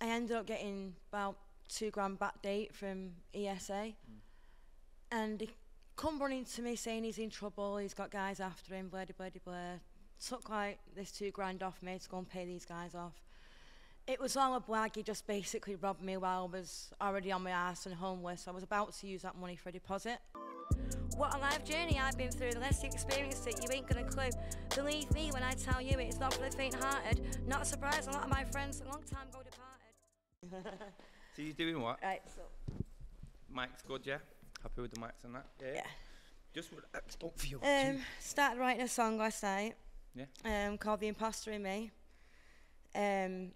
I ended up getting about two grand back date from ESA, and he come running to me saying he's in trouble, he's got guys after him, blah, blah, blah, blah. Took like this two grand off me to go and pay these guys off. It was all a blag, he just basically robbed me while I was already on my ass and homeless. I was about to use that money for a deposit. What a life journey I've been through, the less you experience it, you ain't gonna clue. Believe me when I tell you it's not for the faint hearted. Not a surprise, a lot of my friends a long time ago. So you're doing what? Right, so, Mike's good, yeah? Happy with the mics and that? yeah. Just what I don't feel Um, started writing a song last night. Yeah. Um, called "The Imposter in Me." Um,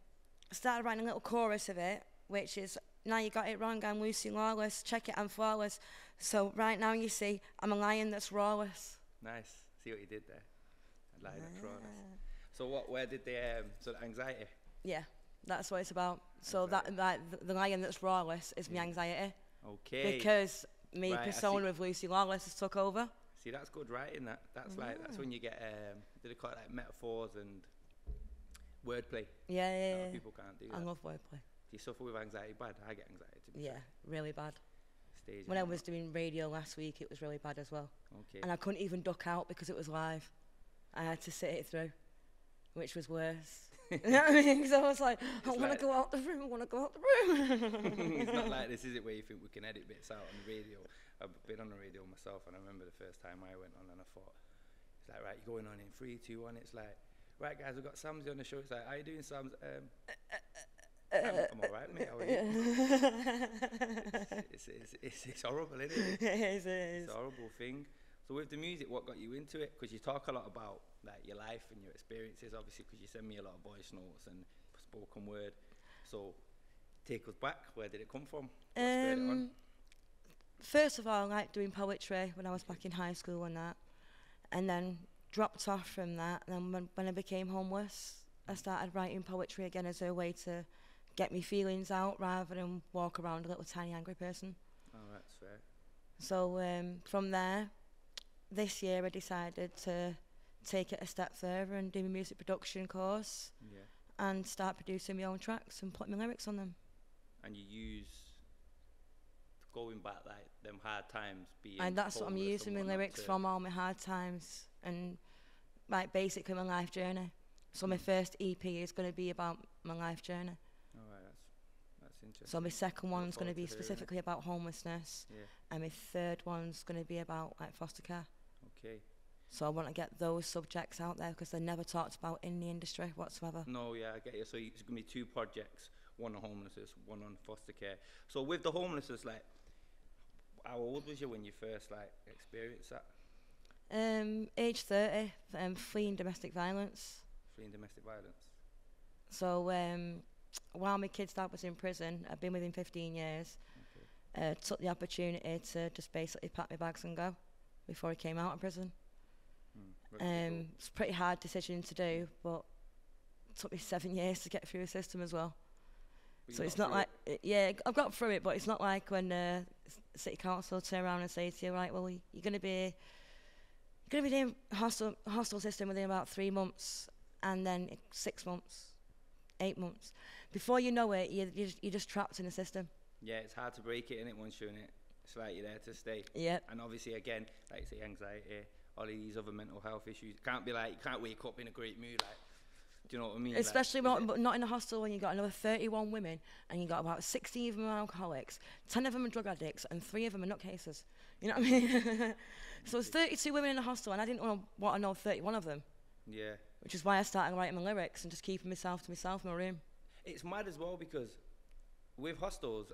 started writing a little chorus of it, which is "Now you got it wrong, I'm Lucy Lawless. Check it, I'm flawless." So right now you see, I'm a lion that's rawless. Nice. See what you did there. I like that rawness. So what? Where did the um, so the anxiety? Yeah, that's what it's about. So that, that the- lion that's rawless is my anxiety Okay. because me Right, persona of Lucy Lawless has took over. See, that's good writing. That that's like that's when you get um, did they call it like metaphors and wordplay? Yeah, yeah, yeah. people can't do I that. love wordplay. Do you suffer with anxiety bad? I get anxiety Yeah, really bad. Stage When I was doing radio last week, it was really bad as well. okay. And I couldn't even duck out because it was live. I had to sit it through, which was worse. you know what I mean? because I was like, I want to go out the room, I want to go out the room. it's not like this, is it? Where you think we can edit bits out on the radio. I've been on the radio myself, and I remember the first time I went on, and I thought, it's like, right, you're going on in three, two, one. It's like, right, guys, we've got Samsy on the show. It's like, how you doing, Sam's? Um, I'm, I'm all right, mate. How are you? it's, it's, it's, it's horrible, isn't it? it is. It's a horrible thing. So with the music, what got you into it? Because you talk a lot about like your life and your experiences, obviously, because you send me a lot of voice notes and spoken word. So take us back. Where did it come from? What it on? Um, first of all, I liked doing poetry when I was back in high school and that. And then dropped off from that. And then when, when I became homeless, I started writing poetry again as a way to get me feelings out rather than walk around a little tiny angry person. Oh, that's fair. So um, from there, this year I decided to take it a step further and do my music production course Yeah. and start producing my own tracks and putting my lyrics on them. And you use going back like them hard times being. and that's what I'm using my lyrics from all my hard times and like basically my life journey. So my mm. first EP is going to be about my life journey. All right, that's that's interesting. So my second one's going to be it. specifically about homelessness, Yeah. and my third one's going to be about like foster care. Okay. So I want to get those subjects out there because they're never talked about in the industry whatsoever. No, yeah, I get you. So it's gonna be two projects, one on homelessness, one on foster care. So with the homelessness, like, how old was you when you first like experienced that, Um, age 30, um, fleeing domestic violence. fleeing domestic violence? So um, while my kid's dad was in prison, I've been with him 15 years. Okay. Uh, took the opportunity to just basically pack my bags and go before he came out of prison. Hmm. Where did you Um, it's a pretty hard decision to do, but it took me seven years to get through the system as well. But so it's not like, it. yeah, I've got through it, but it's not like when uh, city council turn around and say to you, right, well, you're going to be, going to be in hostel hostel system within about three months, and then six months, eight months. Before you know it, you're, you're, just, you're just trapped in the system. Yeah, it's hard to break it in it once you're in it. It's like you're there to stay. Yeah. And obviously, again, like say, anxiety, all of these other mental health issues. Can't be like you can't wake up in a great mood. Like, do you know what I mean? Especially is not, but not in a hostel when you've got another 31 women and you've got about 16 of them are alcoholics, 10 of them are drug addicts, and three of them are nutcases. You know what I mean? so it's 32 women in a hostel, and I didn't want to, want to know 31 of them, Yeah. which is why I started writing my lyrics and just keeping myself to myself in my room. It's mad as well because with hostels,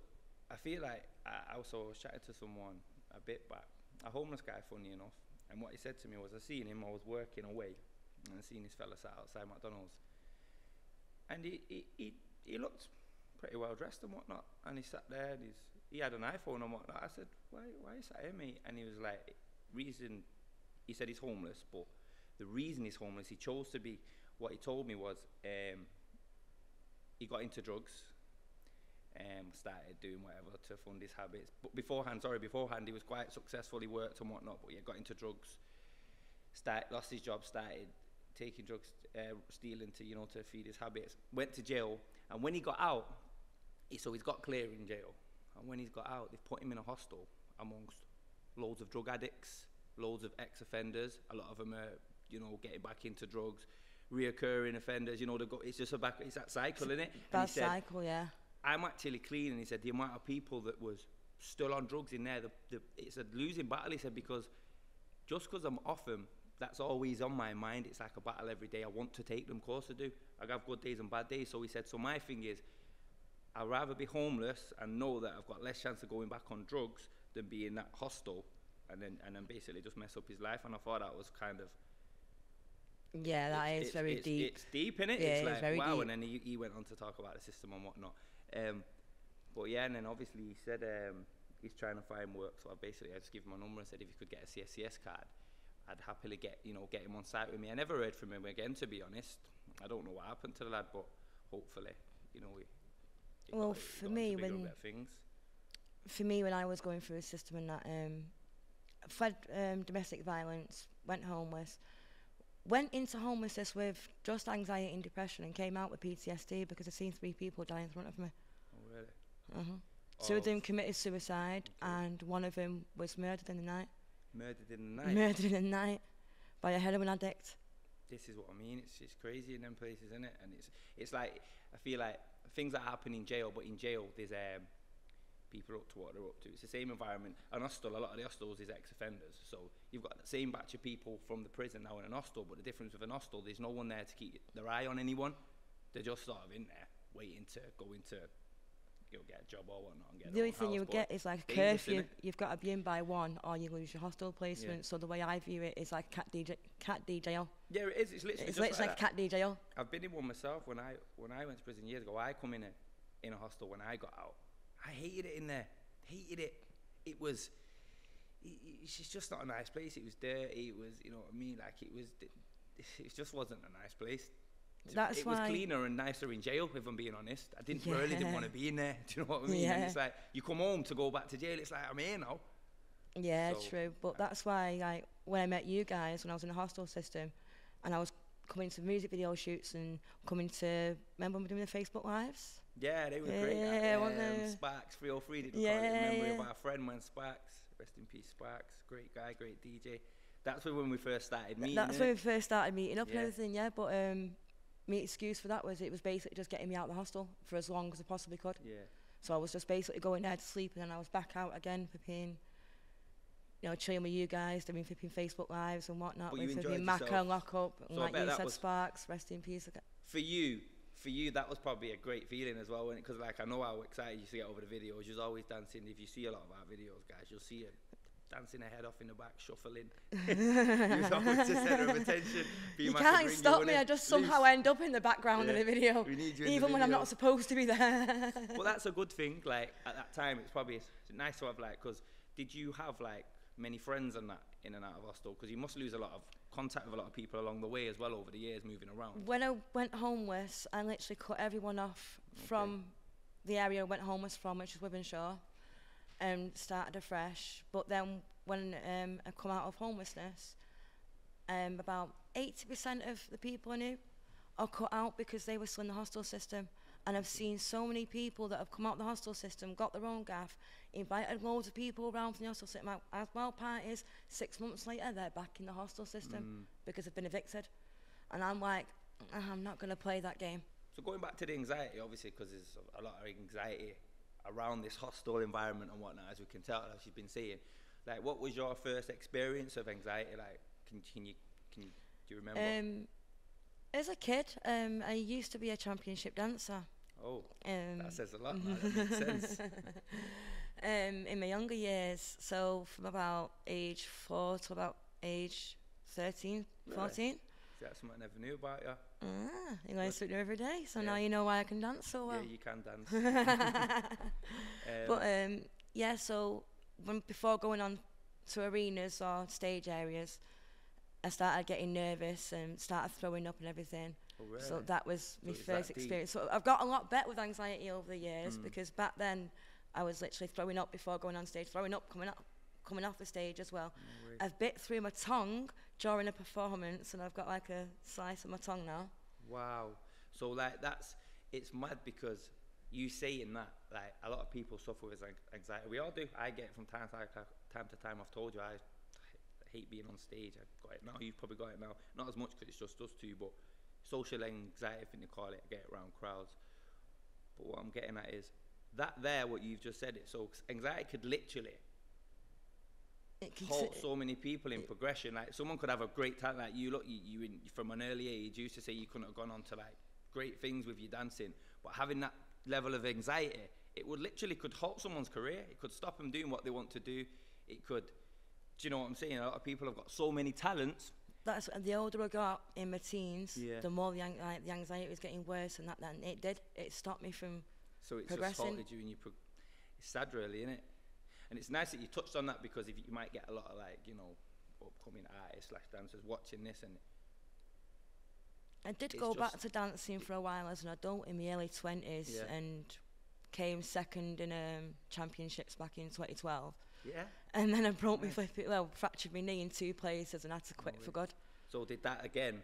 I feel like I also chatting to someone a bit back, a homeless guy, funny enough, and what he said to me was, I seen him, I was working away, and I seen this fella sat outside McDonald's, and he, he, he, he looked pretty well dressed and whatnot, and he sat there, and he's, he had an iPhone and whatnot. I said, why, why you sat here, mate? And he was like, reason, he said he's homeless, but the reason he's homeless, he chose to be, what he told me was, um, he got into drugs um, started doing whatever to fund his habits. But beforehand, sorry, beforehand he was quite successful. He worked and whatnot, but he got into drugs. Start, lost his job, started taking drugs, uh, stealing to you know to feed his habits. Went to jail, and when he got out, he, so he's got clear in jail, and when he's got out, they've put him in a hostel amongst loads of drug addicts, loads of ex-offenders. A lot of them are, you know, getting back into drugs, reoccurring offenders. You know, they go, it's just a back. It's that cycle, isn't it? And Bad he said, cycle, yeah. I'm actually clean, and he said the amount of people that was still on drugs in there, the, the, it's a losing battle. He said because just because I'm off them, that's always on my mind. It's like a battle every day. I want to take them, of course I do. I have good days and bad days. So he said, so my thing is, I'd rather be homeless and know that I've got less chance of going back on drugs than be in that hostel and then and then basically just mess up his life. And I thought that was kind of Yeah, that it's, is it's, very it's, deep. It's deep, innit? Yeah, it's it's like very wow. deep. And then he, he went on to talk about the system and whatnot. Um, but yeah, and then obviously he said um, he's trying to find work. So I basically I just gave him my number and said if he could get a CSCS card, I'd happily get you know get him on site with me. I never heard from him again, to be honest. I don't know what happened to the lad, but hopefully, you know, he Well, got- for got me, when- things. for me, when I was going through a system and that, um, fled um, domestic violence, went homeless, went into homelessness with just anxiety and depression, and came out with PTSD because I've seen three people die in front of me. Oh really? Uh-huh. Two Oh, of them committed suicide, Okay. and one of them was murdered in the night. murdered in the night. Murdered in the night by a heroin addict. this is what I mean. It's just crazy in them places, isn't it? And it's it's like I feel like things that happen in jail, but in jail there's um people are up to what they're up to. It's the same environment. An hostel, a lot of the hostels is ex-offenders, so you've got the same batch of people from the prison now in an hostel. But the difference with an hostel, there's no one there to keep their eye on anyone. They're just sort of in there waiting to go into you know, get a job or whatnot. And get The only thing you house, would but get is like a curfew. You've got to be in by one, or you lose your hostel placement. So the way I view it is like cat DJ, cat DJL. Yeah, it is. It's literally It's literally like that. a cat DJL. I've been in one myself when I when I went to prison years ago. I come in a in a hostel when I got out. I hated it in there. Hated it. It was. It's just- not a nice place. It was dirty. It was, you know what I mean. Like it was. It just wasn't a nice place. That's it was cleaner and nicer in jail, if I'm being honest. I didn't really didn't want to be in there. Do you know what I mean? And it's like you come home to go back to jail. It's like I'm here now. Yeah, So, true. But uh, that's why, like, when I met you guys, when I was in the hostel system, and I was coming to music video shoots and coming to, remember when we were doing the Facebook lives? Yeah, they were great. Yeah, um, weren't they? Sparks 303 did we call it Yeah, in memory of our friend man Sparks. Rest in peace, Sparks. Great guy, great DJ. That's when we first started meeting. That's when we first started meeting up Yeah. and everything, yeah. But um, my excuse for that was it was basically just getting me out of the hostel for as long as I possibly could. Yeah. So I was just basically going there to sleep, and then I was back out again for being, you know, chilling with you guys, doing flipping Facebook lives and whatnot. But you with enjoyed flipping Macca yourself. lock up, and So like you said, Sparks, rest in peace. For you, for you, that was probably a great feeling as well, wasn't it? because like I know how excited you used to get over the videos. You're always dancing. If you see a lot of our videos, guys, you'll see it dancing her head off in the back, shuffling. you was always the centre of attention. You can't stop you me. I just somehow Loose. end up in the background Yeah. of the video, We need you in the even when I'm not supposed to be there. well, that's a good thing. Like at that time, it's probably nice to have like. Because did you have like many friends and that in and out of hostel? Because you must lose a lot of contact with a lot of people along the way as well over the years, moving around. when I went homeless, I literally cut everyone off from the area I went homeless from, which is Wythenshawe, and started afresh. But then when um, I come out of homelessness, um, about 80% of the people I knew are cut out because they were still in the hostel system. And I've seen so many people that have come out the hostel system, got their own gaff, invited loads of people around from the hostel system as well parties. Six months later, they're back in the hostel system Mm. because they've been evicted. And I'm like, "Ah, I'm not going to play that game. So going back to the anxiety, obviously, because there's a lot of anxiety around this hostile environment and whatnot, as we can tell, as you've been saying. Like, what was your first experience of anxiety? Like, can, can you can you, do you remember? Um, as a kid, um, I used to be a championship dancer. Oh, Um, that says a lot. That makes sense. um, in my younger years, so from about age four to about age 13, Really? 14. That's something I never knew about you. Ah, you learn something new every day, so now you know why I can dance so well. Yeah, you can dance. Um, But um, yeah, so when before going on to arenas or stage areas, I started getting nervous and started throwing up and everything. Oh, really? So that was my So it's first that deep? experience. So I've got a lot better with anxiety over the years Mm. because back then I was literally throwing up before going on stage, throwing up coming up, coming off the stage as well. No. I've bit through my tongue during a performance, and I've got like a slice of my tongue now. Wow. So like that's it's mad because you saying that, like a lot of people suffer with anxiety. We all do. I get it from time to time. Time to time. I've told you I hate being on stage. I've got it now. You've probably got it now. Not as much because it's just us two, but social anxiety, I think they call it. Get around crowds. But what I'm getting at is that there, what you've just said. It so anxiety could literally It halt so many people in progression. Like someone could have a great talent. Like you look, you, you in, from an early age used to say you couldn't have gone on to like great things with your dancing, but having that level of anxiety, it would literally could halt someone's career. It could stop them doing what they want to do. It could. Do you know what I'm saying? A lot of people have got so many talents. That's the older I got in my teens, Yeah. the more the, like, the anxiety was getting worse, and that then it did. It stopped me from. So it's Progressing. just halted you and you. Pro- it's sad, really, isn't it? And it's nice that you touched on that because if you, you might get a lot of like you know upcoming artists slash dancers watching this and I did go back to dancing for a while as an adult in my early twenties, Yeah. and came second in um, championships back in 2012. Yeah. And then I broke my Nice. flip, well, fractured my knee in two places and had to quit Oh, for good. So did that again?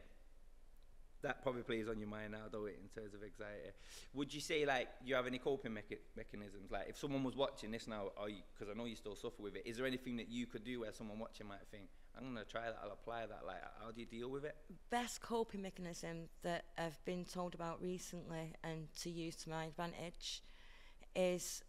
That probably plays on your mind now, though, in terms of anxiety. Would you say like you have any coping mecha- mechanisms? Like if someone was watching this now, because I know you still suffer with it, is there anything that you could do where someone watching might think, "I'm gonna try that, I'll apply that"? Like, how do you deal with it? Best coping mechanism that I've been told about recently and to use to my advantage is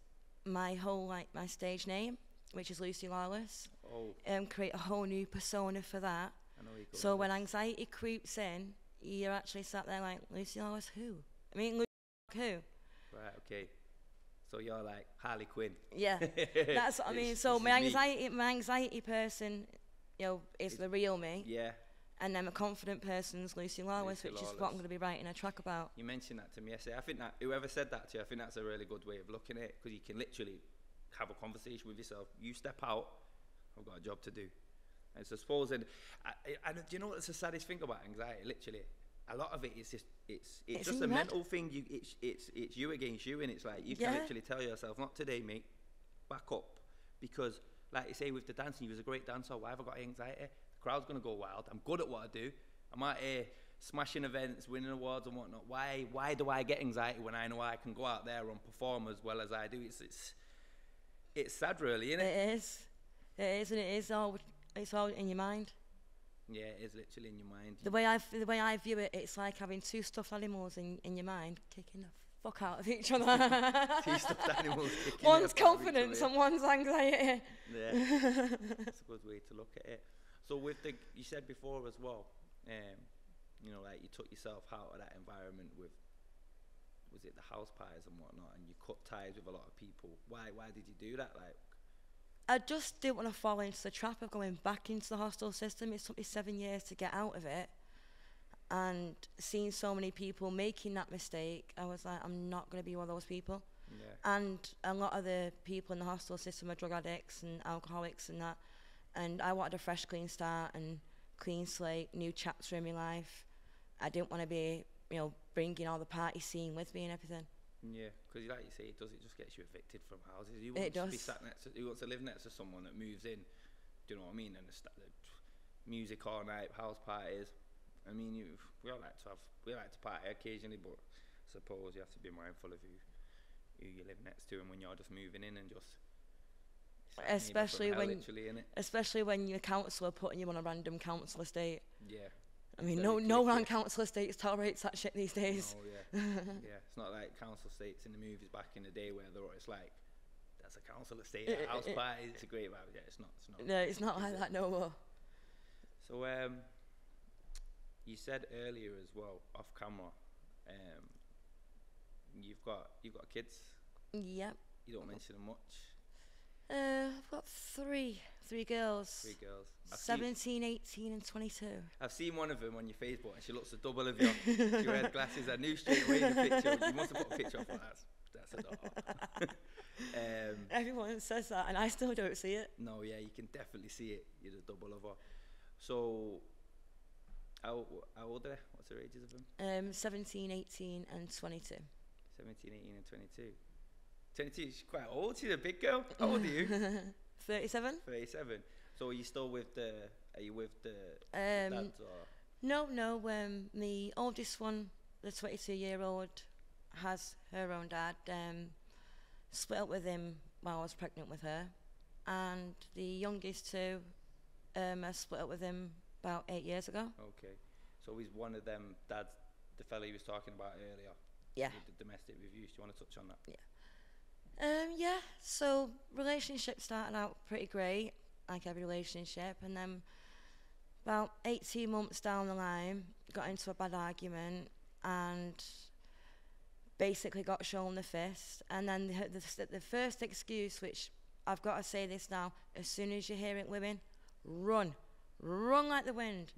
my whole like my stage name, which is Lucy Lawless. Oh, Um, create a whole new persona for that. I know you. go So when anxiety creeps in, you're actually sat there like Lucy Lawless who? I mean Lucy who? right, okay. So you're like Harley Quinn. Yeah. That's what I mean. So my is me. anxiety, my anxiety person, you know, is the real me, Yeah, and then my confident person's Lucy Lawless, Lucy which is what I'm going to be writing a track about. you mentioned that to me yesterday. I think that whoever said that to you, I think that's a really good way of looking at it because you can literally have a conversation with yourself. You step out, I've got a job to do. And so suppose, and, I, I, and do you know what's the saddest thing about anxiety? Literally, a lot of it is just it's it's, It's just a mental thing. You it's it's it's you against you, and it's like you Yeah. can literally tell yourself, not today, mate. Back up, because like you say with the dancing, you was a great dancer. Why have I got anxiety? The crowd's gonna go wild. I'm good at what I do. I'm out here smashing events, winning awards and whatnot. Why why do I get anxiety when I know I can go out there and perform as well as I do? It's it's it's sad, really, isn't it? It is, it is, and it is all. It's all in your mind. Yeah, it is literally in your mind. The way I the way I view it, it's like having two stuffed animals in, in your mind kicking the fuck out of each other. Two stuffed animals kicking one's F out of each confidence and one's anxiety. Yeah, it's a good way to look at it. So with the, you said before as well, um, you know, like you took yourself out of that environment with, was it the house pies and whatnot, and you cut ties with a lot of people. Why? Why did you do that? Like, I just didn't want to fall into the trap of going back into the hostel system. It took me seven years to get out of it. And seeing so many people making that mistake, I was like, I'm not going to be one of those people. yeah, And a lot of the people in the hostel system are drug addicts and alcoholics and that. And I wanted a fresh, clean start and clean slate, new chapter in my life. I didn't want to be, you know, bringing all the party scene with me and everything. yeah, because like you say, it does. It just gets you evicted from houses. You It want to be does. sat next. To, you want to live next to someone that moves in. Do you know what I mean? And the, the music all night, house parties. I mean, you, we all like to have, we like to party occasionally, but I suppose you have to be mindful of who, who you live next to, and when you're just moving in and just. it's like neighbour from Especially when-? Especially when your councillor putting you on a random council estate. Yeah. I mean, no, no one on council estates tolerates that shit these days. Oh yeah, yeah. It's not like council estates in the movies back in the day where they're, it's like that's a council estate, a house party. It's a great vibe. Yeah, it's not. It's not. No, it's not like that no more. So um, you said earlier as well, off camera, um, you've got you've got kids. Yep. You don't mention them much. Uh, I've got three, three girls. Three girls. I've seen, 17, 18 and 22. I've seen one of them on your Facebook, and she looks a double of you. she wears glasses. I knew straight away in the picture. You must have put a picture of her. That's that's a daughter. um, Everyone says that and I still don't see it. No, yeah, you can definitely see it. You're the double of her. So, how, how old are they? What's their ages of them? Um, 17, 18 and 22. 17, 18 and 22. 22, she's quite old. She's a big girl. How old are you? 37? 37. So are you still with the, are you with the Um, dads or? no, no, um, the oldest one, the 22 year old, has her own dad. Um, split up with him while I was pregnant with her, and the youngest two um, I split up with him about eight years ago. Okay. So he's one of them dads, the fella you was talking about earlier. Yeah. With the domestic reviews. Do you want to touch on that? Um, yeah. So relationship started out pretty great, like every relationship, and then about 18 months down the line, got into a bad argument and basically got shown the fist. And then the, the, the first excuse, which I've got to say this now, as soon as you hear it, women, run, run like the wind.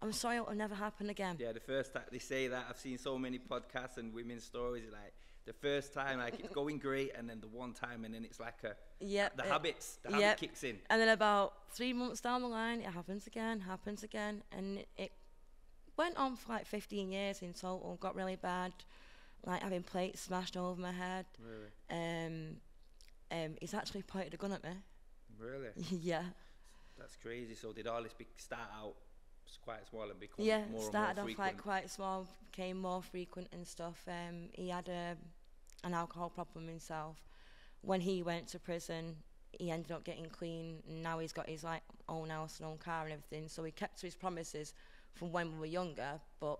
I'm sorry, it will never happen again. Yeah, the first time they say that, I've seen so many podcasts and women's stories. Like the first time, like it's going great, and then the one time, and then it's like a Yep, the it- habits. The yep. habit kicks in. And then about three months down the line, it happens again, happens again, and it, went on for like 15 years in total. Got really bad, like having plates smashed over my head. Really, Um, um, he's actually pointed a gun at me. really, yeah, that's crazy. So did all this big start out quite small and become yeah. more Started and off more frequent? like quite small, became more frequent and stuff. Um, he had a, an alcohol problem himself. When he went to prison, he ended up getting clean, and now he's got his like own house and own car and everything. So he kept to his promises from when we were younger. But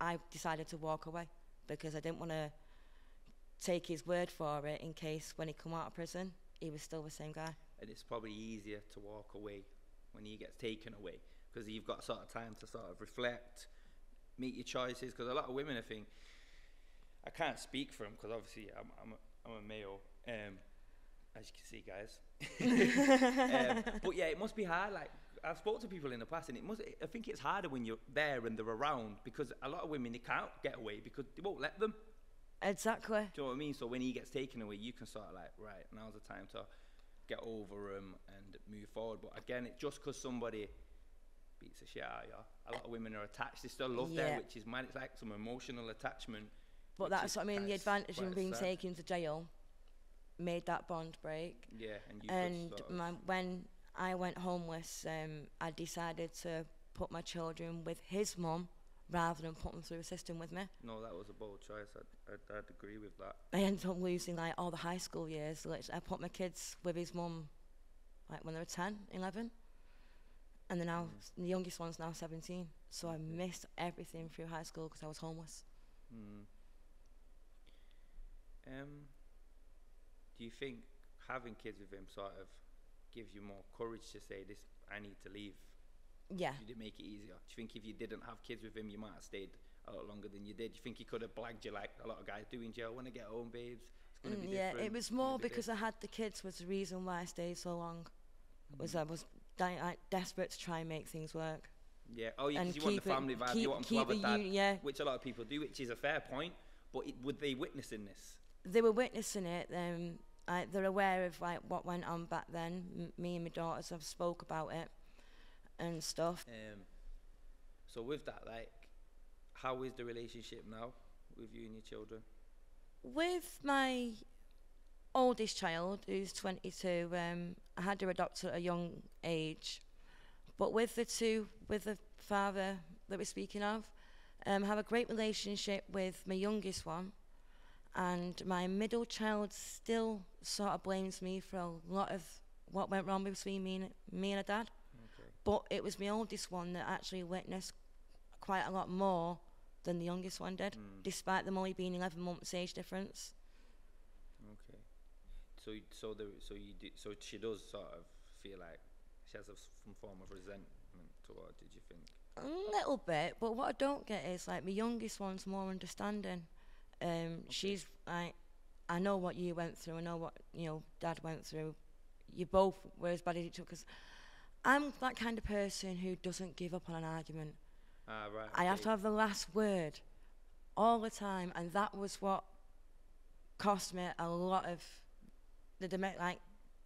I decided to walk away because I didn't want to take his word for it in case when he come out of prison, he was still the same guy. and it's probably easier to walk away when he gets taken away because you've got sort of time to sort of reflect, make your choices. Because a lot of women, I think, I can't speak for them because obviously I'm I'm a, I'm a male, um, as you can see, guys. um, but yeah, it must be hard. Like I've spoke to people in the past, and it must. I think it's harder when you're there and they're around because a lot of women they can't get away because they won't let them. Exactly. Do you know what I mean? So when he gets taken away, you can sort of like, right, now's the time to get over him and move forward. But again, it's just because somebody beats the shit out of you. A lot of women are attached. They still love Yeah. them, which is mad. It's like some emotional attachment. But that's what I mean. The advantage in being sad. taken to jail made that bond break. Yeah, and you and sort of, my, when I went homeless, um, I decided to put my children with his mum rather than put them through a system with me. no, that was a bold choice. I'd, I'd, I'd agree with that. I ended up losing like all the high school years. Literally, I put my kids with his mum like when they were 10, 11. And then now, the youngest one's now 17. So I missed everything through high school because I was homeless. Mm. Um, do you think having kids with him sort of gives you more courage to say this? I need to leave. Yeah. Did it make it easier? Do you think if you didn't have kids with him, you might have stayed a lot longer than you did? Do you think he could have blagged you like a lot of guys do in jail when they get home, babes? It's gonna Mm, be yeah, different. it was more be because I had the kids was the reason why I stayed so long. Was Mm. I was di- desperate to try and make things work. Yeah. Oh, yeah, 'cause and you want the keep it- family vibe. keep- you want them to keep have a dad, yeah. which a lot of people do, which is a fair point. But it, would they witnessing this? They were witnessing it. Um, I, they're aware of like what went on back then. M- me and my daughters have spoke about it and stuff. Um, so with that, like, how is the relationship now with you and your children? With my oldest child, who's 22, um, I had her adopted at a young age. But with the two, with the father that we're speaking of, um, I have a great relationship with my youngest one. And my middle child still sort of blames me for a lot of what went wrong between me and, me and her dad. Okay. But it was my oldest one that actually witnessed quite a lot more than the youngest one did, Mm. despite them only being 11 months age difference. Okay. So so the so you do, so she does sort of feel like she has a, some form of resentment towards. Did you think? A little bit, but what I don't get is like my youngest one's more understanding. Um, she's like, I know what you went through. I know what you know, Dad went through. You both were as bad as each other. Because I'm that kind of person who doesn't give up on an argument. Ah right. I have to have the last word all the time, and that was what cost me a lot of the dom- like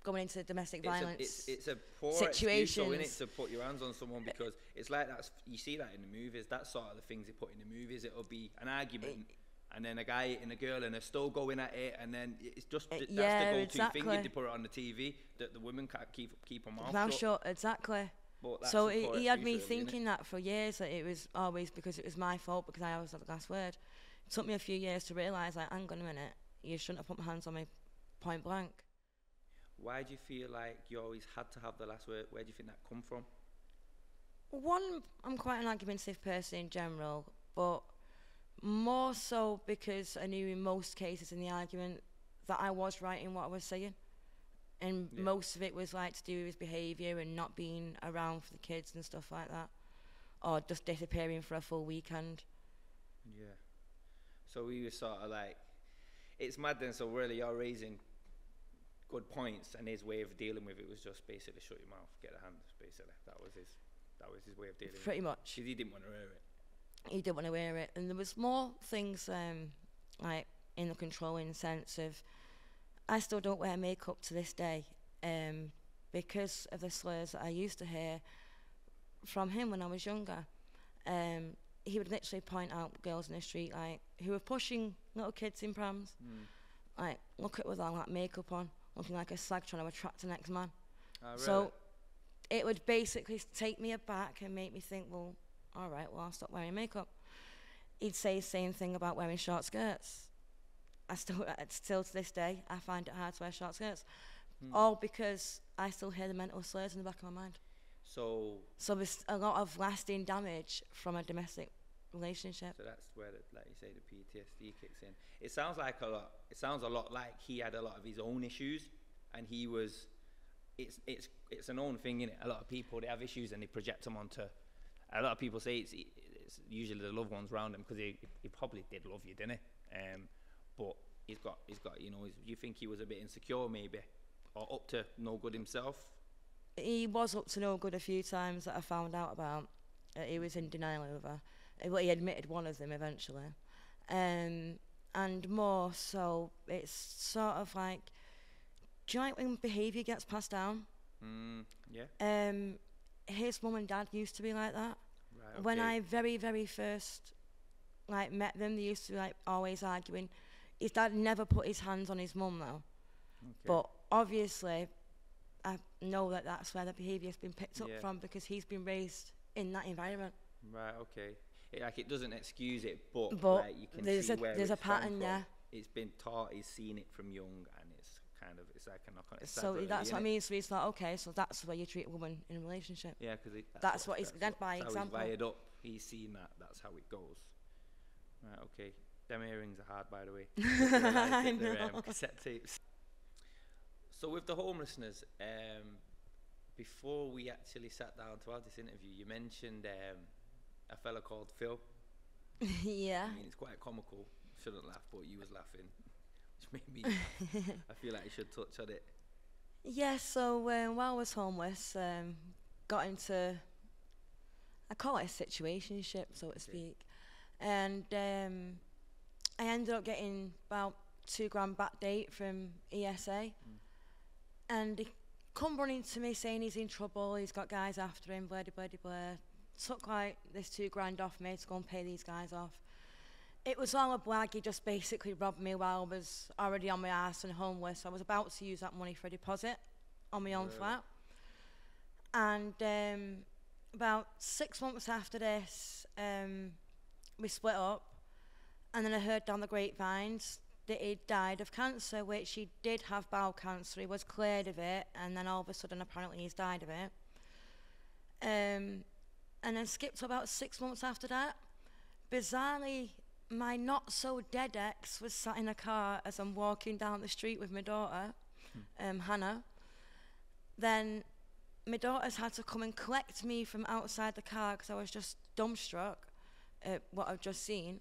going into domestic It's a, violence. it's, it's a poor though, innit, situations. to put your hands on someone because it's like that's you see that in the movies. That's sort of the things they put in the movies. It'll be an argument, and then a guy hitting a girl, and they're still going at it, and then it's just Uh, th- yeah, that's the go-to thing exactly. if they put it on the TV that the women can't keep keep them mouth Mouth shut. exactly. But so a he, had me thinking that for years that it was always because it was my fault because I always had the last word. it took me a few years to realise, like, hang on a minute, you shouldn't have put my hands on me point blank. Why do you feel like you always had to have the last word? Where do you think that come from? One, I'm quite an argumentative person in general, but more so because I knew in most cases in the argument that I was right in what I was saying. And Yeah. most of it was like to do with his behaviour and not being around for the kids and stuff like that. Or just disappearing for a full weekend. Yeah. So we were sort of like, it's mad then. So really, you're raising good points, and his way of dealing with it was just basically shut your mouth, get a hand. Basically, that was his. That was his way of dealing. with it. Pretty much. he didn't want to hear it. he didn't want to wear it. And there was more things um, like in the controlling sense of I still don't wear makeup to this day um, because of the slurs that I used to hear from him when I was younger. Um, he would literally point out girls in the street like who were pushing little kids in prams, like look at with all that makeup on, looking like a slag trying to attract the next man. Ah, really? So it would basically take me aback and make me think, well, all right, well, I'll stop wearing makeup. He'd say the same thing about wearing short skirts. I still, uh, still to this day, I find it hard to wear short skirts. Hmm. All because I still hear the mental slurs in the back of my mind. So, So there's a lot of lasting damage from a domestic relationship. so that's where, the, like you say, the PTSD kicks in. It sounds like a lot. It sounds a lot like he had a lot of his own issues, and he was. It's it's it's an own thing, is it? A lot of people they have issues and they project them onto. A lot of people say it's, it's usually the loved ones around him because he, he probably did love you, didn't he? Um, but he's got he's got you know. He's, you think he was a bit insecure maybe, or up to no good himself? He was up to no good a few times that I found out about. Uh, he was in denial over. But he admitted one of them eventually. Um, and more so, it's sort of like, do you like when behaviour gets passed down? Mm, yeah. Um, his mum and dad used to be like that. Right. When. I very, very first like met them, they used to be like always arguing. His dad never put his hands on his mum though. Okay. But obviously, I know that that's where the behaviour's been picked up Yeah. from because he's been raised in that environment. Right. Okay. Like it doesn't excuse it, but, But like, you can there's see a- where there's a pattern there. It's been taught. He's seen it from young, and it's kind of it's like a knock on. It's so really, that's what I mean. So he's like, okay, so that's the way you treat a woman in a relationship. Yeah, because That's what he's led by that's example. How he's wired up. He's seen that. That's how it goes. Right. Okay. Them earrings are hard, by the way. I They're, um, know. cassette tapes. So with the homelessness, um, before we actually sat down to have this interview, you mentioned um, a fella called Phil. yeah. I mean, it's quite comical. Shouldn't laugh, but you was laughing, which made me. I feel like I should touch on it. Yeah, so um, while I was homeless, um, got into, I call it a situationship, so to speak. And um, I ended up getting about two grand back date from ESA. And he come running to me saying he's in trouble, he's got guys after him, blah, blah, blah, blah. Took like this two grand off me to go and pay these guys off. It was all a blag. He just basically robbed me while I was already on my ass and homeless. I was about to use that money for a deposit on my own Really? flat. And um, about six months after this, um, we split up. And then I heard down the grapevines that he died of cancer, which he did have bowel cancer. He was cleared of it, and then all of a sudden, apparently, he's died of it. Um, and then skipped to about six months after that. Bizarrely, my not so dead ex was sat in a car as I'm walking down the street with my daughter, um, Hannah. Then my daughter's had to come and collect me from outside the car because I was just dumbstruck at what I've just seen.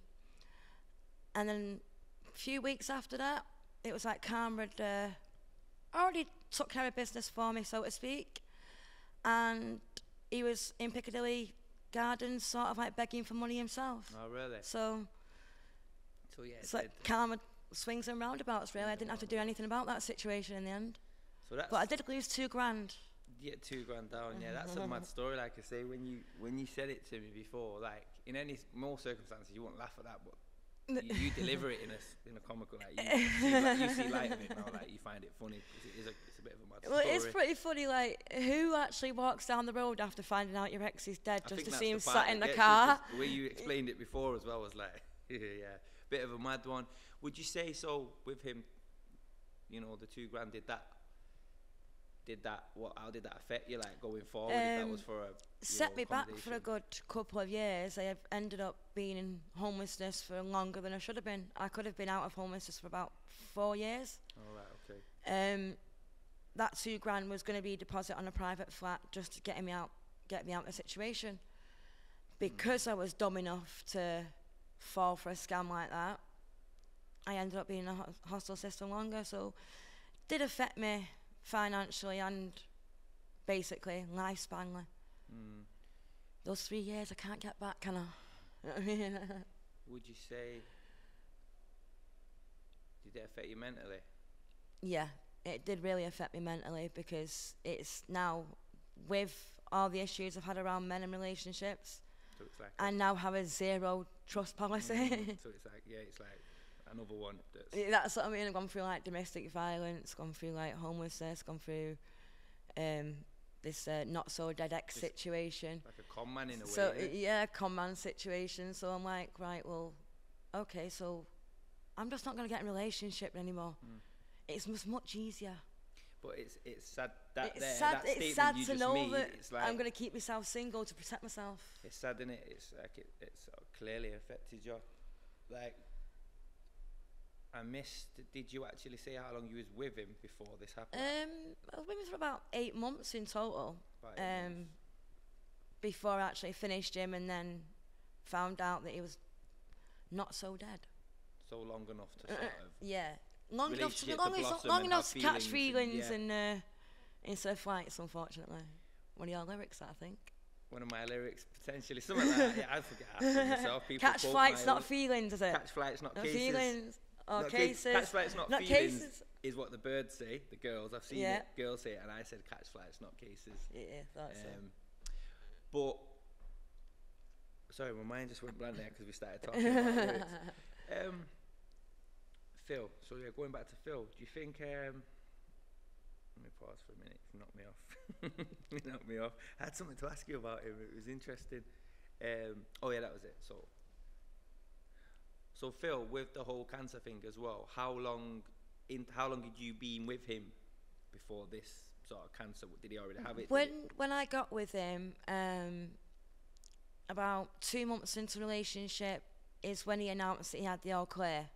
And then a few weeks after that, it was like Karma had uh, already took care of business for me, so to speak. And he was in Piccadilly Gardens, sort of like begging for money himself. Oh, really? So So yeah, it's like karma swings and roundabouts, really. I didn't have to do anything about that situation in the end. so that's But I did lose two grand. get two grand down. Yeah, that's a mad story. Like I say, when you when you said it to me before, like in any more circumstances, you wouldn't laugh at that, but you, you deliver it in a in a comical like you see, like, you see light of it now. Like you find it funny 'cause it is a it's a bit of a mad Well, story. it's pretty funny. Like, who actually walks down the road after finding out your ex is dead I just to see him sat in the gets car? The way you explained it before as well was like, yeah. bit of a mad one. Would you say so with him? You know, the two grand did that. Did that? What? How did that affect you? Like going forward, if that was Um, for a set know, me back for a good couple of years. I have ended up being in homelessness for longer than I should have been. I could have been out of homelessness for about four years. All right. Okay. Um, that two grand was going to be a deposit on a private flat just to get me out, get me out of the situation. Because I was dumb enough to fall for a scam like that, I ended up being in a ho- hostel system longer. So, did affect me financially and basically lifespanly. Mm. Those three years I can't get back, can I? Would you say? Did it affect you mentally? yeah, it did really affect me mentally because it's now with all the issues I've had around men and relationships, So it's like. I now have a zero trust policy. Mm, so it's like yeah, it's like another one that's Yeah, That's what I mean. I've gone through like domestic violence, gone through like homelessness, gone through um, this uh, not so dead ex situation. like a con man in a way. So yeah, command situation. So I'm like, right, well, okay, so I'm just not gonna get in a relationship anymore. Mm. It's just much easier. But it's it's sad that it's there, sad. that it's sad to know made, that it's like I'm gonna keep myself single to protect myself. it's sad in it. It's like it, it's sort of clearly affected you. Like I missed. Did you actually say how long you was with him before this happened? Um, I was with him for about eight months in total. About eight months. Um, before I actually finished him, and then found out that he was not so dead. so long enough to Uh, sort uh, of. yeah, long enough to relationship to long, enough- long to catch feelings and- and, uh, flights. Unfortunately, one of your lyrics, I think. One of my lyrics potentially something like that. Yeah, I forget of myself. People catch flights, not feelings, is it? catch flights, not Not cases. feelings or Not ca- cases. catch flights, not, not feelings. cases. Is what the birds say. The girls, I've seen Yeah. it. Girls say it, and I said catch flights, not cases. Yeah, yeah, that's it. Um, but sorry, my mind just went blank there because we started talking about lyrics. Um, Phil. So yeah, going back to Phil. Do you think? Um, let me pause for a minute. You knocked me off. you knocked me off. I had something to ask you about him. It was interesting. Um, oh yeah, that was it. So. So Phil, with the whole cancer thing as well, how long in how long had you been with him before this sort of cancer? Did he already have it? When when I got with him, um, about two months into relationship is when he announced that he had the all clear,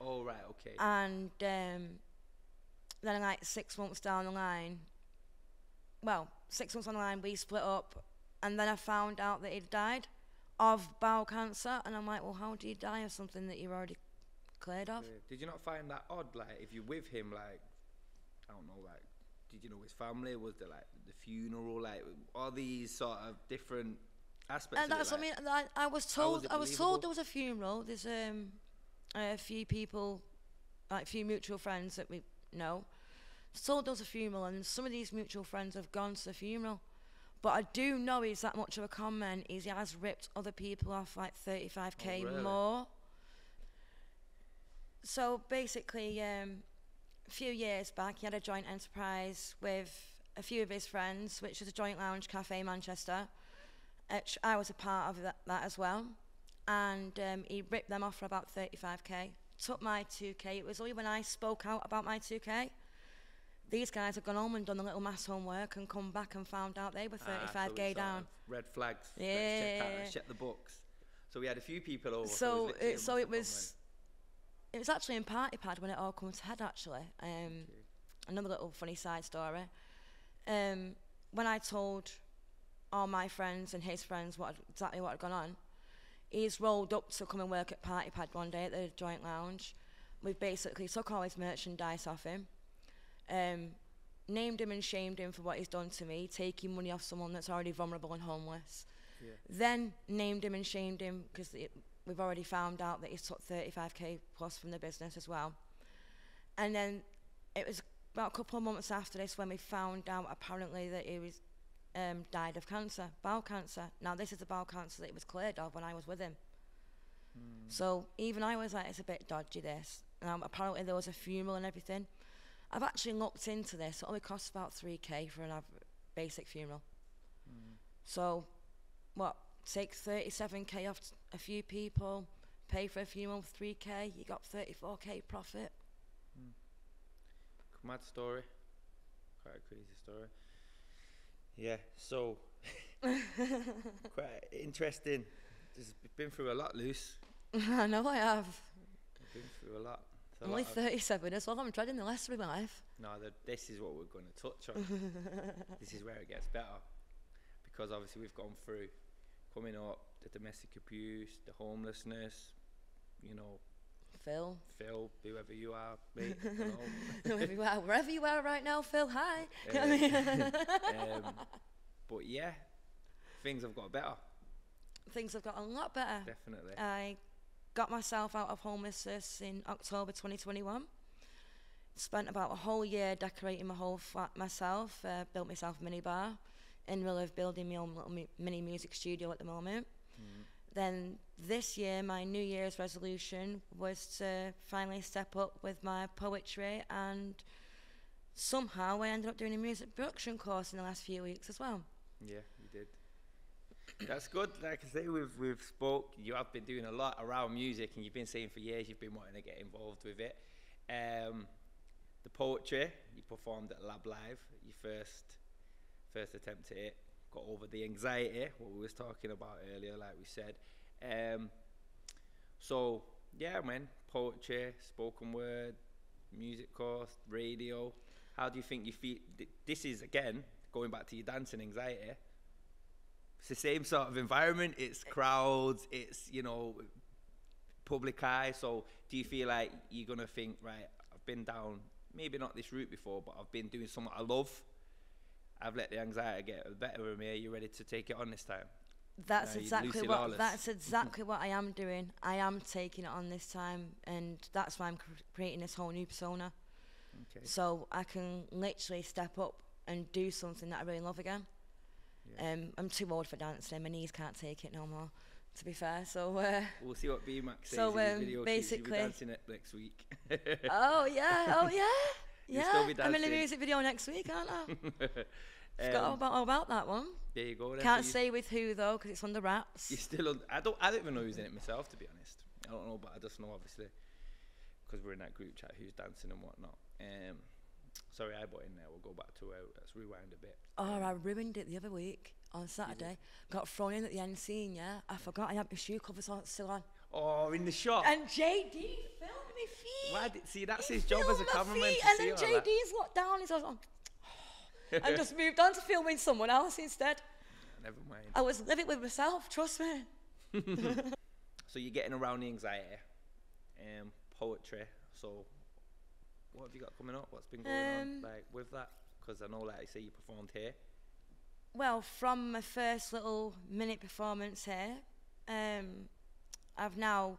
Oh right, okay. and um, then like six months down the line, well, six months down the line we split up, and then I found out that he'd died of bowel cancer, and I'm like, well, how do you die of something that you're already cleared of? Did you not find that odd? Like, if you're with him, like, I don't know, like, did you know his family? Was there like the funeral? Like, all these sort of different aspects. And of it, that's what I mean. I, I was How was told. I was told there was a funeral. There's um a few people, like a few mutual friends that we know. Told there was a funeral, and some of these mutual friends have gone to the funeral. But I do know he's that much of a con man. Is he has ripped other people off like 35k Oh, really? more. So basically, um, a few years back, he had a joint enterprise with a few of his friends, which was a joint lounge cafe in Manchester. Which I was a part of that, that as well. And um, he ripped them off for about 35k. Took my 2k. It was only when I spoke out about my 2k. These guys had gone home and done a little mass homework and come back and found out they were Ah, so 35k down. Red flags. Let's check, out, Yeah. let's check the books. So we had a few people over. so it so it was it was actually in party pad when it all comes to head actually um another little funny side story um when i told all my friends and his friends what exactly what had gone on he's rolled up to come and work at party pad one day at the joint lounge we basically took all his merchandise off him um named him and shamed him for what he's done to me taking money off someone that's already vulnerable and homeless Yeah. then named him and shamed him because we've already found out that he's took 35k plus from the business as well. And then it was about a couple of months after this when we found out apparently that he was um, died of cancer, bowel cancer. Now this is the bowel cancer that he was cleared of when I was with him. Hmm. So even I was like, it's a bit dodgy this. Um, apparently there was a funeral and everything. I've actually looked into this. It only costs about 3k for an av- basic funeral. Hmm. So, what, take 37k off t- a few people, pay for a funeral, 3k, you got 34k profit. Mad story. Quite a crazy story. Yeah, so quite interesting. Just been through a lot, loose. I know I have. Been through a lot. A I'm only lot 37 as well. I'm dreading the rest of my life. No, the, this is what we're going to touch on. this is where it gets better. Because obviously we've gone through coming up, the domestic abuse, the homelessness, you know, Phil, Phil, whoever you are, mate, wherever you are, wherever you are right now, Phil, hi. You know what I mean? um, but yeah, things have got better, Things have got a lot better. definitely. I got myself out of homelessness in October 2021. Spent about a whole year decorating my whole flat myself. Uh, built myself a mini bar. In real of building my own little mu- mini music studio at the moment. Mm. Then this year, my New Year's resolution was to finally step up with my poetry, and somehow I ended up doing a music production course in the last few weeks as well. Yeah. That's good. Like I say, we've we've spoke. You have been doing a lot around music, and you've been saying for years you've been wanting to get involved with it. Um, the poetry you performed at Lab Live, your first first attempt at it, got over the anxiety what we was talking about earlier, like we said. Um, so yeah, man, poetry, spoken word, music course, radio. How do you think you feel? th- This is again going back to your dancing anxiety. It's the same sort of environment. It's crowds. It's you know public eye. So do you feel like you're gonna think right? I've been down maybe not this route before, but I've been doing something I love. I've let the anxiety get the better of me. Are you ready to take it on this time? That's you exactly what Lawless. that's exactly what I am doing. I am taking it on this time, and that's why I'm creating this whole new persona. Okay. So I can literally step up and do something that I really love again. Yeah. Um, I'm too old for dancing. My knees can't take it no more. To be fair, so uh, We'll see what B Max says So, in his um, video. Basically- be dancing it next week. oh yeah, oh yeah, yeah. I'm in a dancing. music video next week, aren't I? Forgot all Um, about all about that one. there you go. Can't you- say with who though, because it's under wraps. You're still on. I don't. I don't even know who's in it myself, to be honest. I don't know, but I just know obviously because we're in that group chat who's dancing and whatnot. Um, sorry, I bought in there. We'll go back to uh, let's rewind a bit. Oh, I ruined it the other week on Saturday. Got thrown in at the end scene, yeah. I forgot I had my shoe covers on, still on. Oh, in the shop. And JD filmed me feet. Why did, see, that's He his job as a my cameraman feet, and then. JD's looked down. He's like, oh. and just moved on to filming someone else instead. Never mind. I was living with myself, trust me. So you're getting around the anxiety, um, poetry. So what have you got coming up? What's been going on Um, like with that? Because I know, like I say, you performed here. Well, from my first little minute performance here, um, I've now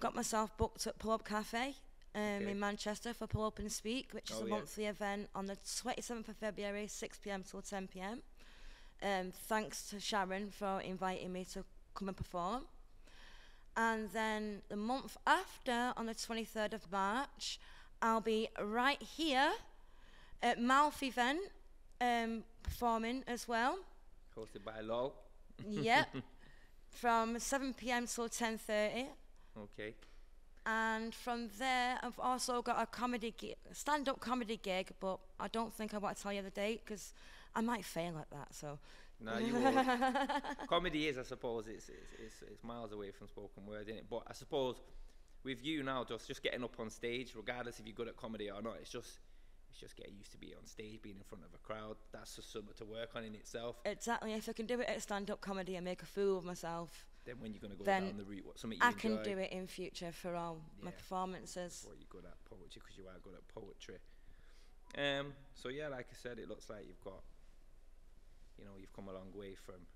got myself booked at Pull Up Cafe um, Okay. in Manchester for Pull Up and Speak, which is Oh, a yeah. monthly event on the 27th of February, 6 pm till 10 pm. Um, thanks to Sharon for inviting me to come and perform. And then the month after, on the 23rd of March, I'll be right here at Mouth event um, performing as well. Hosted by Law. yep. From 7 p.m. till 10:30, Okay. and from there I've also got a comedy gig, stand-up comedy gig, but I don't think I want to tell you the date because I might fail at that. So No, you won't. Comedy is, I suppose, it's, it's, it's, it's miles away from spoken word, isn't it? But I suppose with you now, just just getting up on stage, regardless if you're good at comedy or not, it's just it's just getting used to being on stage, being in front of a crowd. That's just something to work on in itself. exactly, if I can do it at stand-up comedy and make a fool of myself, Then when you're gonna go Then down the route, what something you I can enjoy, do it in future for all my performances. what you're good at poetry, because you are good at poetry. Um. So yeah, like I said, it looks like you've got, you know, you've come a long way from.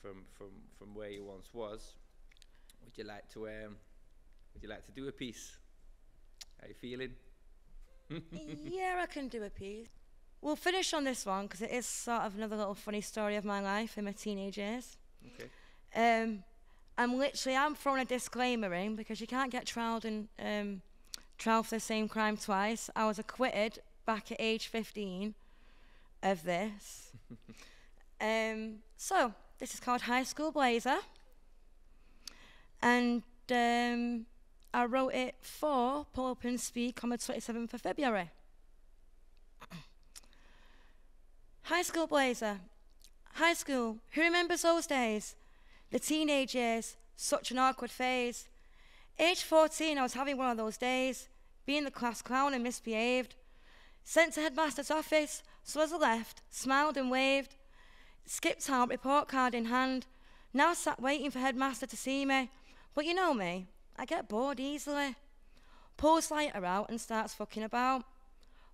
From from from where you once was. Would you like to um? Would you like to do a piece? How you feeling? yeah, I can do a piece. We'll finish on this one because it is sort of another little funny story of my life in my teenage years. Okay. Um, I'm literally I'm throwing a disclaimer in because you can't get trialed and um, trialed for the same crime twice. I was acquitted back at age 15 of this. um, so this is called High School Blazer. And um, I wrote it for Pull Up and Speak on the 27th of February. High school blazer. High school. Who remembers those days? The teenage years. Such an awkward phase. Age 14, I was having one of those days, being the class clown and misbehaved. Sent to headmaster's office, so as I left, smiled and waved. Skipped out, report card in hand. Now sat waiting for headmaster to see me. But you know me, I get bored easily. Pulls lighter out and starts fucking about.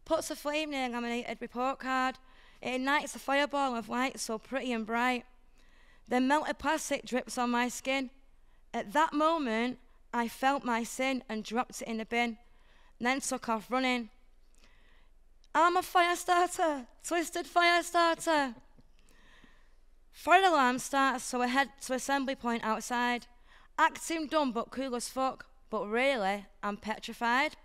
Puts a flame near laminated report card. It ignites a fireball of light so pretty and bright. Then melted plastic drips on my skin. At that moment, I felt my sin and dropped it in the bin, then took off running. I'm a fire starter, twisted fire starter. Fire alarm starts, so I head to assembly point outside. Acting dumb but cool as fuck, but really, I'm petrified.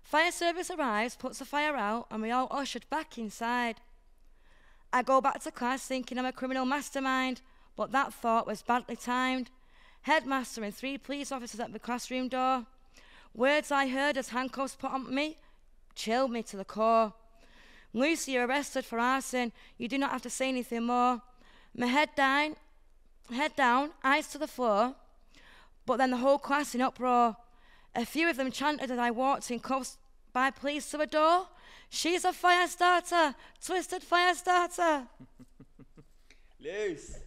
Fire service arrives, puts the fire out, and we all ushered back inside. I go back to class thinking I'm a criminal mastermind, but that thought was badly timed. Headmaster and three police officers at the classroom door. Words I heard as handcuffs put on me chilled me to the core. Lucy, you're arrested for arson. You do not have to say anything more. My head down, head down, eyes to the floor. But then the whole class in uproar. A few of them chanted as I walked in cuffs by police to a door. She's a fire starter, twisted fire starter. Loose.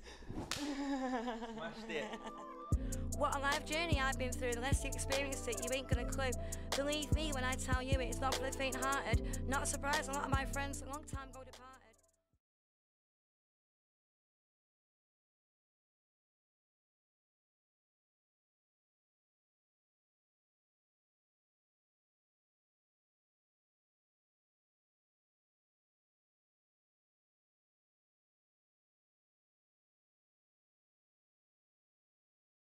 Smashed it. What a life journey I've been through. The less you experience it, you ain't gonna clue. Believe me when I tell you it, it's not for the faint-hearted. Not surprised, a lot of my friends a long time ago departed.